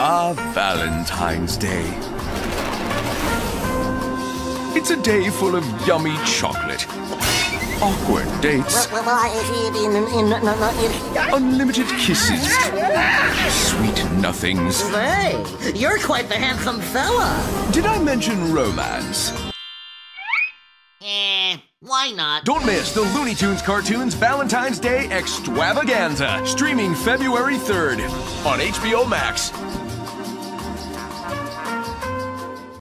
Ah, Valentine's Day. It's a day full of yummy chocolate, awkward dates, unlimited kisses, sweet nothings. Hey, you're quite the handsome fella. Did I mention romance? Eh, why not? Don't miss the Looney Tunes cartoons Valentine's Day Extravaganza, streaming February 3rd on HBO Max.